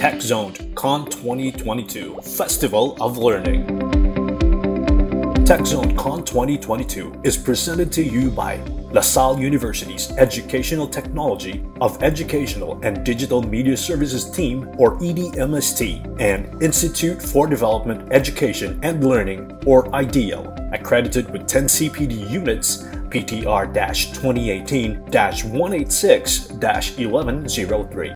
Tech Zoned Con 2022 Festival of Learning. Tech TechZone Con 2022 is presented to you by La Salle University's Educational Technology of Educational and Digital Media Services Team, or EDMST, and Institute for Development, Education and Learning, or IDEAL, accredited with 10 CPD units PTR 2018 186 1103.